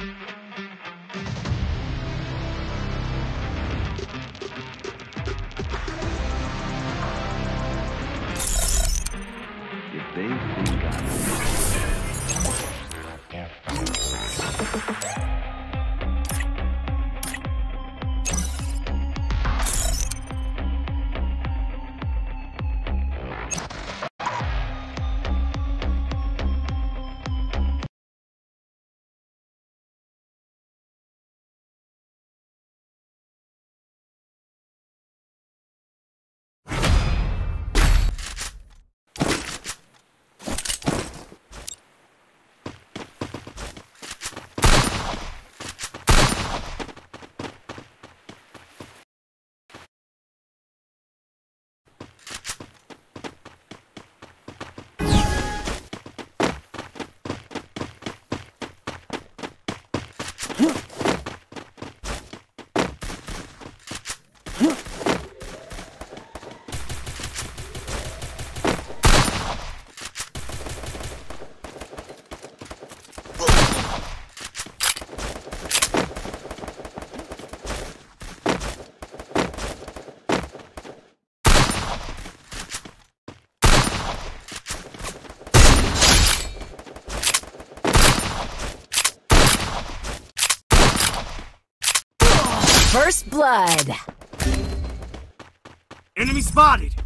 If First blood. Enemy spotted!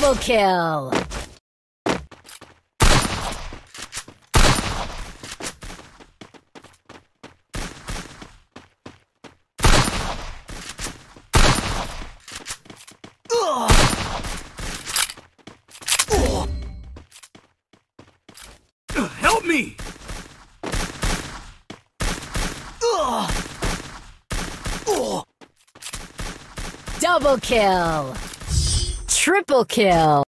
Double kill. Help me! Double kill. Triple kill.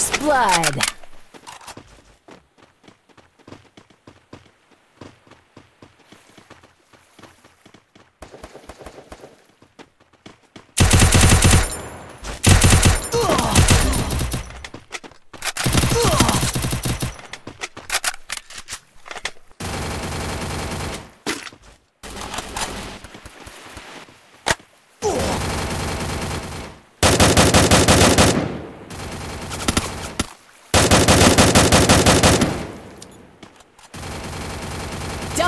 First blood.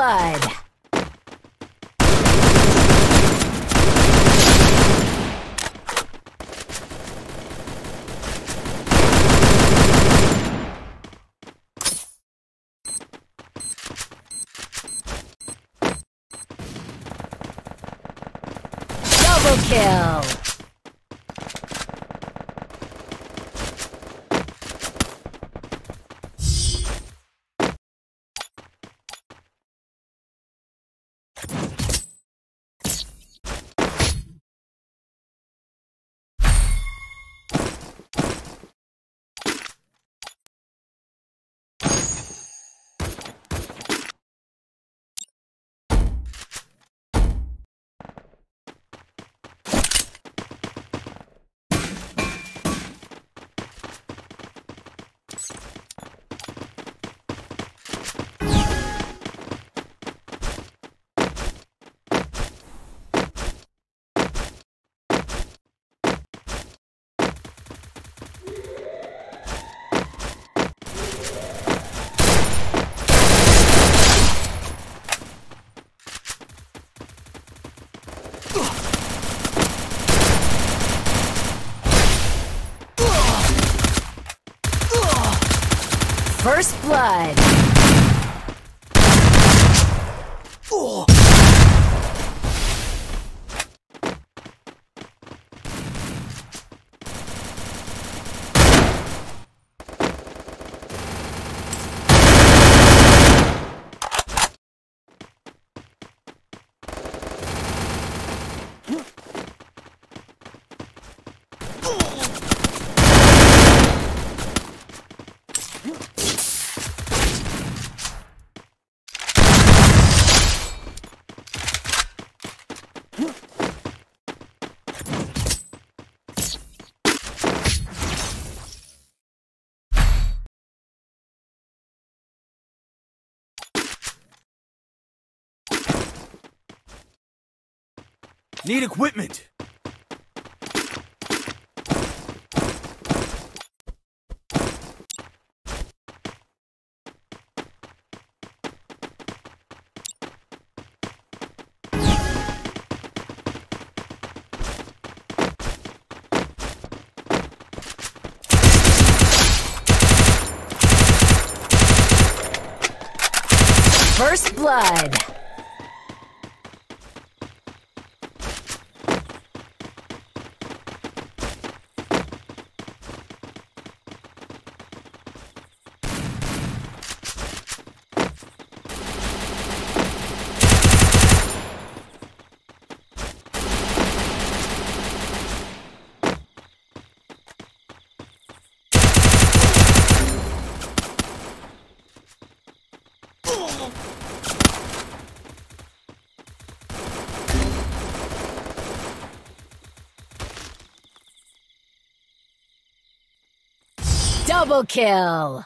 blood. Double kill. First blood. Need equipment. First blood. Double kill.